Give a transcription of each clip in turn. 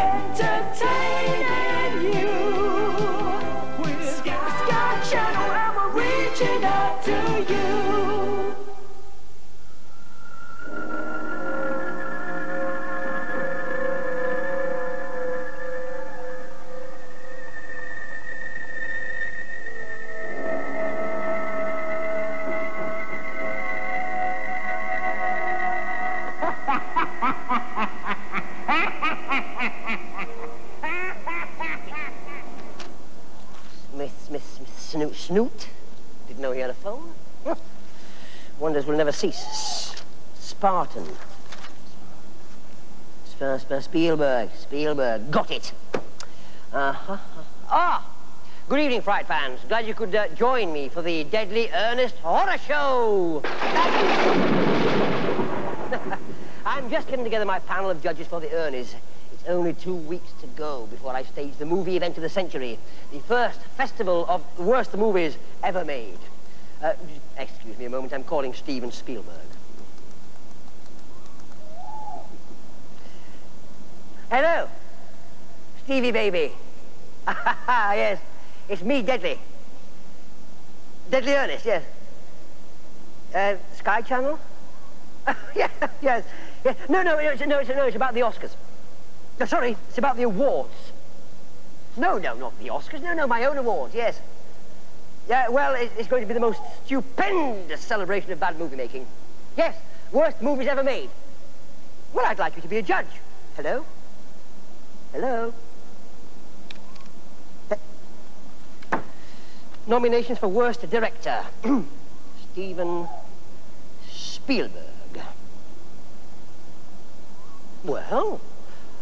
Entertaining you with Sky Channel, and we're reaching out to you. Snoot, Snoot. Didn't know he had a phone. Huh. Wonders will never cease. Spartan. Sp- Sp- Spielberg, Spielberg. Got it. Uh-huh. Ah! Good evening, Fright fans. Glad you could uh, join me for the Deadly Ernest Horror Show. I'm just getting together my panel of judges for the Ernies. It's only two weeks to go before I stage the movie event of the century, the first festival of the worst movies ever made. Uh, excuse me a moment, I'm calling Steven Spielberg. Hello, Stevie baby. yes, it's me, Deadly. Deadly Ernest, yes. Uh, Sky Channel? yeah, yes. No, no, no, it's, no, it's about the Oscars. No, sorry, it's about the awards. No, no, not the Oscars. No, no, my own awards, yes. Yeah, well, it, it's going to be the most stupendous celebration of bad movie making. Yes, worst movies ever made. Well, I'd like you to be a judge. Hello? Hello? Eh. Nominations for worst director. Steven Spielberg. Well,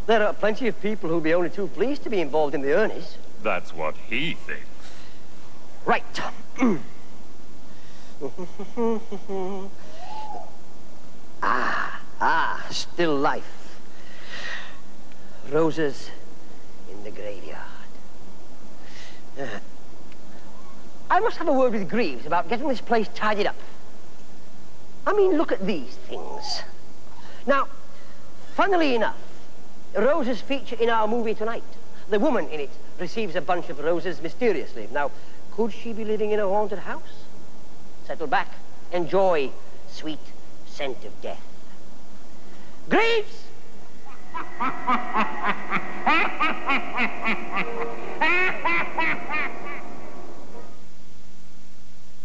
there are plenty of people who'll be only too pleased to be involved in the Ernies. That's what he thinks. Right. ah, ah, still life. Roses in the graveyard. Uh, I must have a word with Greaves about getting this place tidied up. I mean, look at these things. Now, funnily enough, roses feature in our movie tonight. The woman in it receives a bunch of roses mysteriously. Now, could she be living in a haunted house? Settle back. Enjoy sweet scent of death. Greaves!